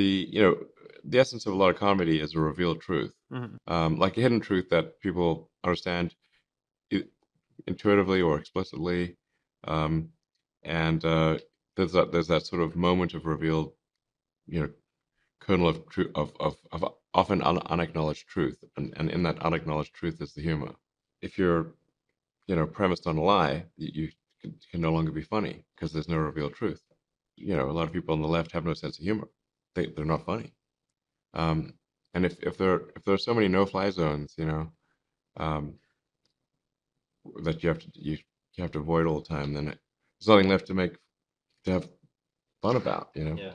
the you know the essence of a lot of comedy is a revealed truth, Mhm. um, like a hidden truth that people understand intuitively or explicitly, um, and uh, there's that there's that sort of moment of revealed, you know, kernel of truth of, of of often un- unacknowledged truth, and, and in that unacknowledged truth is the humor. If you're, you know, premised on a lie, you, you can, can no longer be funny because there's no revealed truth. You know, a lot of people on the left have no sense of humor. They they're not funny. Um, and if if there if there are so many no-fly zones, you know, um, that you have to you, you have to avoid all the time, then it, there's nothing left to make to have fun about, you know. Yeah.